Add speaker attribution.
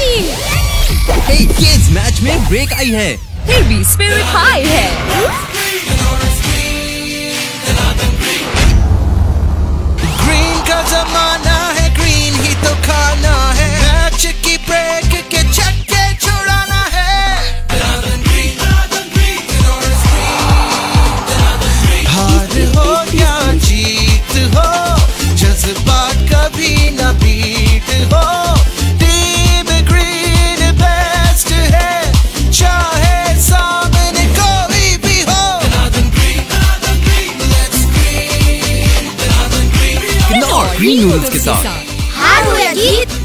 Speaker 1: hey, kids match में break आई है।
Speaker 2: फिर भी स्पिरिट हाई है।
Speaker 3: नूडल्स के साथ हार हो या जीत